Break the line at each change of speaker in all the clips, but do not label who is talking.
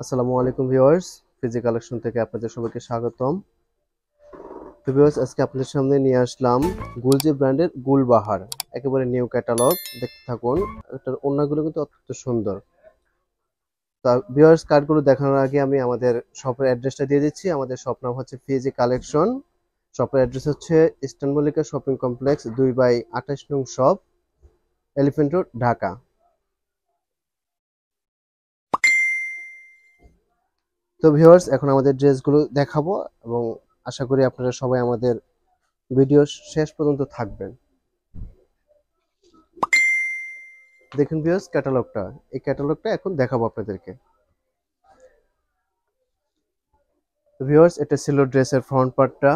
আসসালামু আলাইকুম viewers Fiji collection থেকে আপনাদের সবাইকে স্বাগতম। তো ভিউয়ার্স, আজকে আপনাদের সামনে নিয়ে আসলাম গুলজি ব্র্যান্ডের গুলবাহার, একেবারে নিউ ক্যাটালগ, দেখতে থাকুন। এটার ওড়নাগুলো কিন্তু অত্যন্ত সুন্দর। তা ভিউয়ার্স, কার্ডগুলো দেখানোর আগে আমি আমাদের শপের অ্যাড্রেসটা দিয়ে দিচ্ছি। আমাদের শপ নাম হচ্ছে ফিজি কালেকশন শপের অ্যাড্রেস হচ্ছে ইস্টার্ন মল্লিকা শপিং কমপ্লেক্স দুই বাই আঠাশ নং শপ এলিফেন্ট রোড, ঢাকা। তো ভিউয়ার্স এখন আমাদের ড্রেসগুলো দেখাবো এবং আশা করি আপনারা সবাই আমাদের ভিডিও শেষ পর্যন্ত থাকবেন। দেখুন ভিউয়ার্স ক্যাটালগটা এই ক্যাটালগটা এখন দেখাবো আপনাদেরকে। ভিউয়ার্স এটা ছিল ড্রেসের ফ্রন্ট পার্টটা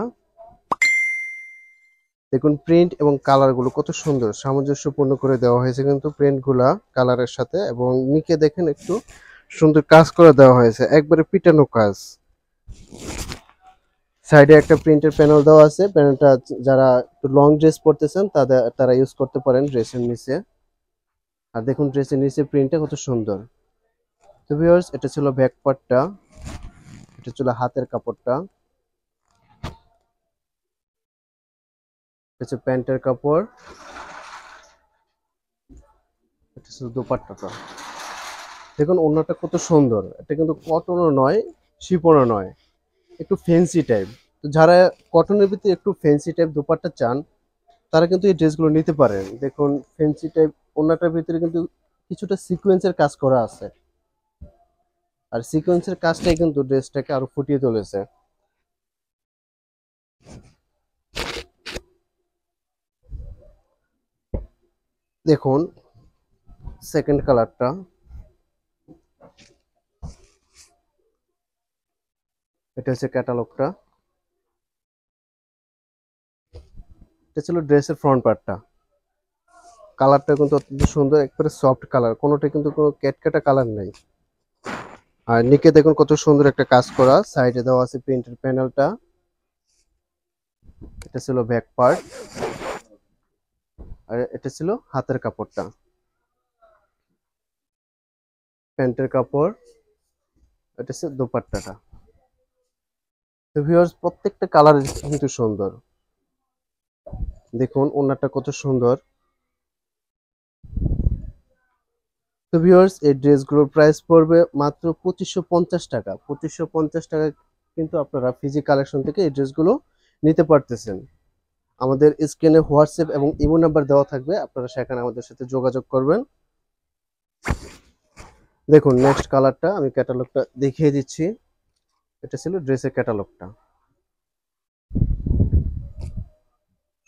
দেখুন প্রিন্ট এবং কালারগুলো কত সুন্দর, সামঞ্জস্যপূর্ণ করে দেওয়া হয়েছে কিন্তু প্রিন্টগুলা কালারের সাথে এবং নিকে দেখেন একটু সুন্দর কাজ করে দেওয়া হয়েছে। একবারে পিটানো কাজ। সাইডে একটা প্রিন্টের প্যানেল দেওয়া আছে। প্যানেলটা যারা একটু লং ড্রেস পরতেছেন, তাদের, তারা ইউজ করতে পারেন ড্রেসের নিচে। আর দেখুন ড্রেসের নিচে প্রিন্টটা কত সুন্দর। তো ভিউয়ার্স এটা ছিল ব্যাক পার্টটা এটা ছিল হাতের কাপড়টা। এটা হচ্ছে প্যান্টের কাপড়। এটা ছিল দোপাট্টাটা। দেখুন, ওড়নাটা কত সুন্দর। এটা কিন্তু কটনও নয় শিপনও নয়। একটু ফ্যান্সি টাইপ তো যারা কটনের ভিতরে একটু ফ্যান্সি টাইপ দোপাট্টা চান, তারা কিন্তু এই ড্রেসগুলো নিতে পারেন। দেখুন ফ্যান্সি টাইপ ওড়নাটার ভিতরে কিন্তু কিছুটা সিকোয়েন্সের কাজ করা আছে। আর সিকোয়েন্সের কাজটাই কিন্তু ড্রেসটাকে আরও ফুটিয়ে তুলেছে। দেখুন সেকেন্ড কালারটা এটা হচ্ছে ক্যাটালগটা এটা ছিল ড্রেসের ফ্রন্ট পার্টটা কালারটা কিন্তু অত্যন্ত সুন্দর, একবারে সফট কালার কোনোটা কিন্তু কোনো ক্যাটকাটা কালার নেই। আর নিকে দেখুন কত সুন্দর একটা কাজ করা সাইডে দেওয়া আছে প্রিন্টের প্যানেলটা এটা ছিল ব্যাক পার্ট আর এটা ছিল হাতের কাপড়টা। প্যান্টের কাপড়, এটা হচ্ছে দোপাট্টাটা। তো ভিউয়ার্স প্রত্যেকটা কালার কিন্তু সুন্দর। দেখুন ওনারটা কত সুন্দর। তো ভিউয়ার্স এই ড্রেসগুলোর প্রাইস পড়বে মাত্র পঁচিশশো পঞ্চাশ টাকা। পঁচিশশো পঞ্চাশ টাকা কিন্তু আপনারা ফিজি কালেকশন থেকে এই ড্রেসগুলো নিতে পারতেছেন। আমাদের স্ক্রিনে হোয়াটসঅ্যাপ এবং ইমো নাম্বার দেওয়া থাকবে, আপনারা সেখানে আমাদের সাথে যোগাযোগ করবেন। দেখুন নেক্সট কালারটা আমি ক্যাটালগটা দেখিয়ে দিচ্ছি। এটা ছিল ড্রেসের ক্যাটালগটা।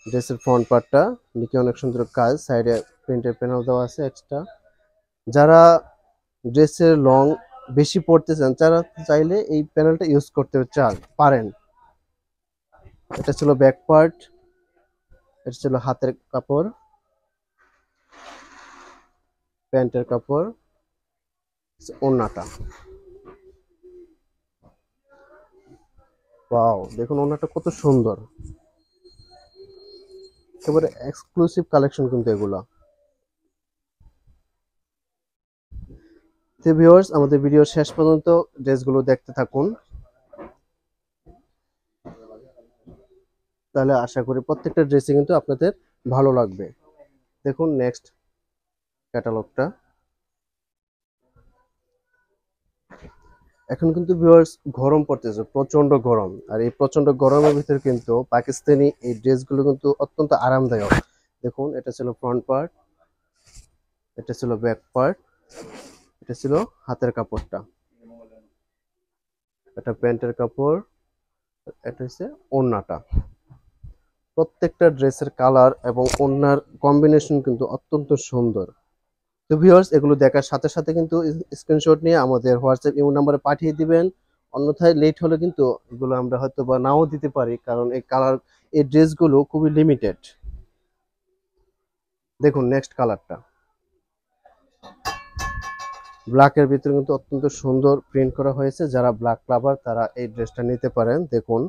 ড্রেসের ফ্রন্ট পার্টটা নিচে অনেক সুন্দর কাজ সাইডে প্রিন্টের প্যানেল দেওয়া আছে এক্সট্রা যারা ড্রেসের লং বেশি পড়তে চান, তারা চাইলে এই প্যানেলটা ইউজ করতে চান, পারেন। এটা ছিল ব্যাক পার্ট এটা ছিল হাতের কাপড়, প্যান্টের কাপড়, ওড়নাটা। ওয়াও দেখুন ওনাটা কত সুন্দর। একেবারে এক্সক্লুসিভ কালেকশন কিন্তু এগুলা। তো আমাদের ভিডিও শেষ পর্যন্ত ড্রেসগুলো দেখতে থাকুন। তাহলে আশা করি প্রত্যেকটা ড্রেসই কিন্তু আপনাদের ভালো লাগবে। দেখুন নেক্সট ক্যাটালগটা এখন কিন্তু ভিউয়ার্স গরম পড়তেছে প্রচণ্ড গরম। আর এই প্রচণ্ড গরমের ভিতরে কিন্তু পাকিস্তানি এই ড্রেসগুলো কিন্তু অত্যন্ত আরামদায়ক। দেখুন, এটা ছিল ফ্রন্ট পার্ট এটা ছিল ব্যাক পার্ট এটা ছিল হাতের কাপড়টা। এটা প্যান্টের কাপড়, এটা হচ্ছে ওড়নাটা। প্রত্যেকটা ড্রেসের কালার এবং ওড়নার কম্বিনেশন কিন্তু অত্যন্ত সুন্দর। তো ভিউয়ার্স এগুলো দেখার সাথে সাথে কিন্তু স্ক্রিনশট নিয়ে আমাদের হোয়াটসঅ্যাপ ইমো নাম্বারে পাঠিয়ে দিবেন। অন্যথায় লেট হলে কিন্তু এগুলো আমরা হয়তো বা নাও দিতে পারি, কারণ এই কালার এই ড্রেসগুলো খুবই লিমিটেড দেখুন নেক্সট কালারটা ব্ল্যাকের ভিতরে কিন্তু অত্যন্ত সুন্দর প্রিন্ট করা হয়েছে। যারা ব্ল্যাক লাভার তারা এই ড্রেসটা নিতে পারেন। দেখুন,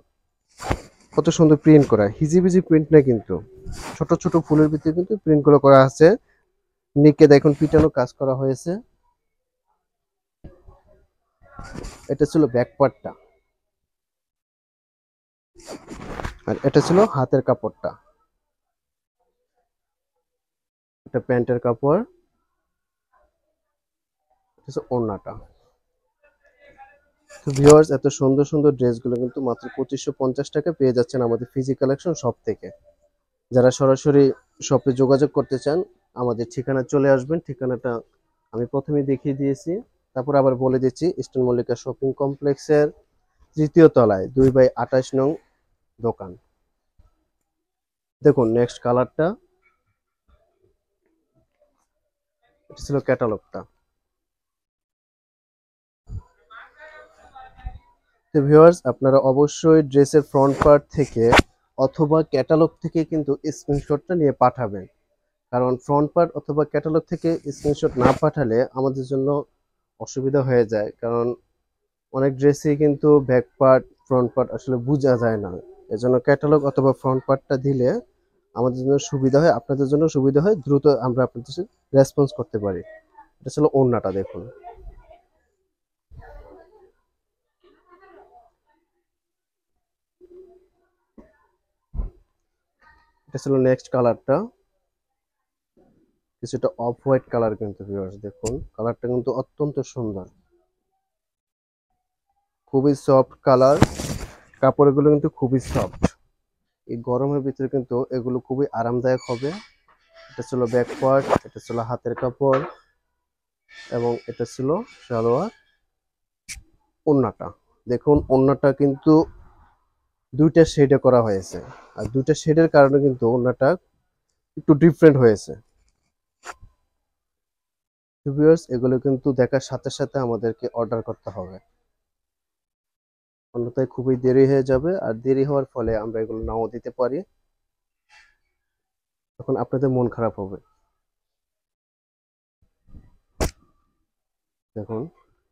কত সুন্দর প্রিন্ট করা। হিজিবিজি প্রিন্ট না কিন্তু। ছোট ছোট ফুলের ভিতরে কিন্তু প্রিন্টগুলো করা আছে। নিকে দেখুন পিটানো কাজ করা হয়েছে। এটা ছিল ব্যাক পার্টটা আর এটা ছিল হাতের কাপড়টা। এটা প্যান্টের কাপড়। ওড়নাটা। তো এত সুন্দর সুন্দর ড্রেসগুলো কিন্তু মাত্র পঁচিশশো পঞ্চাশ টাকা পেয়ে যাচ্ছেন আমাদের ফিজি কালেকশন শপ থেকে। যারা সরাসরি শপে যোগাযোগ করতে চান আমাদের ঠিকানা চলে আসবেন। ঠিকানাটা আমি প্রথমে দেখিয়ে দিয়েছি। তারপর আবার বলে দিচ্ছি ইস্টার্ন মল্লিকা শপিং কমপ্লেক্সের তৃতীয় তলায়, দুই বাই আঠাশ নং দোকান। দেখুন নেক্সট কালারটা এটা ছিল ক্যাটালগটা তো ভিউয়ার্স আপনারা অবশ্যই ড্রেসের ফ্রন্ট পার্ট থেকে অথবা ক্যাটালগ থেকে কিন্তু স্ক্রিনশটটা নিয়ে পাঠাবেন। কারণ ফ্রন্ট পার্ট অথবা ক্যাটালগ থেকে স্ক্রিনশট না পাঠালে আমাদের জন্য অসুবিধা হয়ে যায়। কারণ অনেক ড্রেসই কিন্তু ব্যাক পার্ট ফ্রন্ট পার্ট আসলে বোঝা যায় না। এজন্য ক্যাটালগ অথবা ফ্রন্ট পার্টটা দিলে আমাদের জন্য সুবিধা হয়, আপনাদের জন্য সুবিধা হয়, দ্রুত আমরা আপনাদের রেসপন্স করতে পারি। এটা ছিল ওড়নাটা, দেখুন। এটা ছিল নেক্সট কালারটা কিছুটা অফ হোয়াইট কালার কিন্তু ভিউয়ার্স দেখুন। কালারটা কিন্তু অত্যন্ত সুন্দর। খুবই সফট কালার কাপড়গুলো কিন্তু খুবই সফট এই গরমের ভিতরে কিন্তু এগুলো খুবই আরামদায়ক হবে। এটা ছিল ব্যাক এটা ছিল হাতের কাপড় এবং এটা ছিল সালোয়ার ওন্নাটা। দেখুন, ওন্নাটা কিন্তু দুইটা শেডে করা হয়েছে। আর দুইটা শেডের কারণে কিন্তু ওন্নাটা একটু ডিফারেন্ট হয়েছে। ভিউয়ার্স এগুলো কিন্তু দেখার সাথে সাথে আমাদেরকে অর্ডার করতে হবে। অন্যথায় খুবই দেরি হয়ে যাবে আর দেরি হওয়ার ফলে আমরা এগুলো নাও দিতে পারি। তখন আপনাদের মন খারাপ হবে। দেখুন,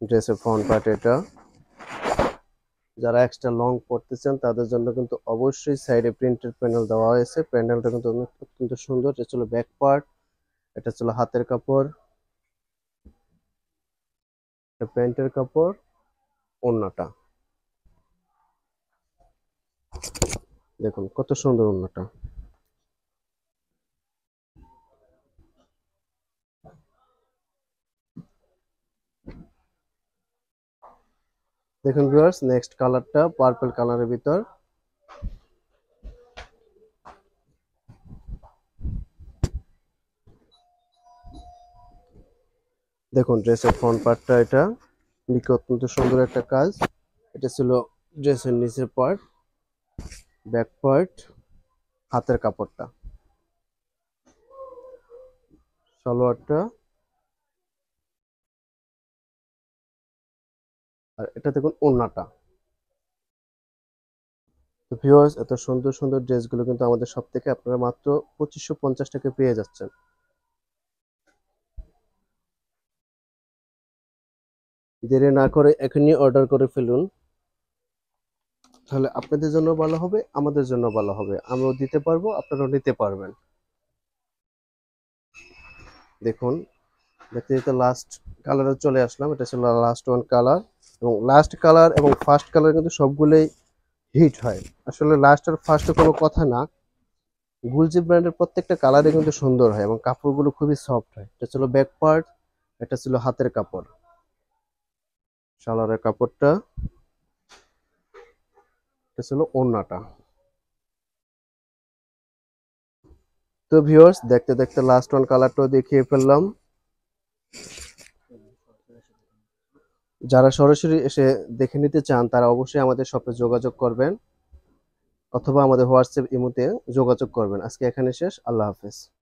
ড্রেসের ফ্রন্ট পার্ট এটা। যারা এক্সট্রা লং পড়তে চান, তাদের জন্য কিন্তু অবশ্যই সাইডে প্রিন্টেড প্যানেল দেওয়া হয়েছে। প্যানেলটা কিন্তু অত্যন্ত সুন্দর। এটা ছিল ব্যাক পার্ট এটা ছিল হাতের কাপড়। প্যান্টের কাপড় ওড়নাটা। দেখুন কত সুন্দর ওন্নাটা দেখুন ভিউয়ার্স নেক্সট কালারটা পার্পল কালারের ভিতর। দেখুন ড্রেসের ফ্রন্ট পার্টটা এটা। নিকে, অত্যন্ত সুন্দর একটা কাজ। এটা ছিল ড্রেসের নিচের পার্ট ব্যাক পার্ট হাতের কাপড়টা। সালোয়ারটা। আর এটা দেখুন, ওড়নাটা। তো ভিউয়ার্স এত সুন্দর সুন্দর ড্রেসগুলো কিন্তু আমাদের সব থেকে আপনারা মাত্র পঁচিশশো পঞ্চাশ টাকা পেয়ে যাচ্ছেন। দেরি না করে এখনই অর্ডার করে ফেলুন। তাহলে আপনাদের জন্য ভালো হবে, আমাদের জন্য ভালো হবে। আমরাও দিতে পারব, আপনারাও নিতে পারবেন। দেখুন, দেখতে দেখতে লাস্ট কালারে চলে আসলাম। এটা ছিল লাস্ট ওয়ান কালার এবং লাস্ট কালার এবং ফার্স্ট কালার কিন্তু সবগুলোই হিট হয়। আসলে লাস্ট আর ফার্স্টে কোনো কথা না। গুলজি ব্র্যান্ডের প্রত্যেকটা কালারই কিন্তু সুন্দর হয় এবং কাপড়গুলো খুবই সফট হয়। এটা ছিল ব্যাক পার্ট এটা ছিল হাতের কাপড়। সালোয়ারের কাপড়টা, এটা ছিল ওড়নাটা। তো ভিউয়ার্স দেখতে দেখতে লাস্ট ওয়ান কালারটাও দেখিয়ে ফেললাম। যারা সরাসরি এসে দেখে নিতে চান, তারা অবশ্যই আমাদের শপে যোগাযোগ করবেন, অথবা আমাদের হোয়াটসঅ্যাপ ইমোতে যোগাযোগ করবেন। আজকে এখানে শেষ, আল্লাহ হাফেজ।